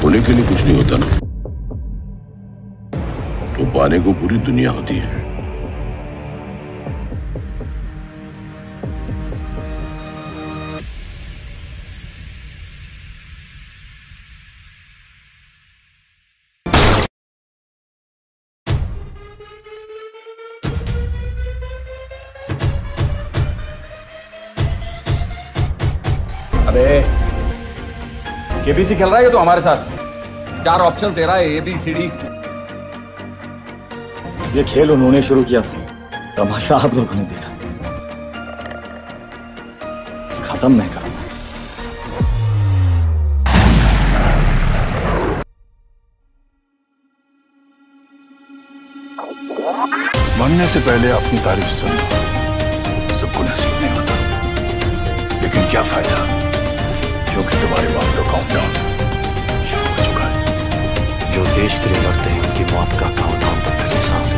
खोने के लिए कुछ नहीं होता ना तो पाने को पूरी दुनिया होती है। अबे केबीसी खेल रहा है तो हमारे साथ? चार ऑप्शन दे रहा है ए बी सी डी ये खेल उन्होंने शुरू किया था। तमाशा आप लोगों ने देखा। खत्म नहीं करना मरने से पहले अपनी तारीफ़ सुन। सबको नसीब नहीं होता। लेकिन क्या फ़ायदा? तुम्हारे बाप का काउंटडाउन शुरू हो चुका है। जो देश के लिए लड़ते हैं, उनकी मौत का काउंटडाउन तो पहले सांस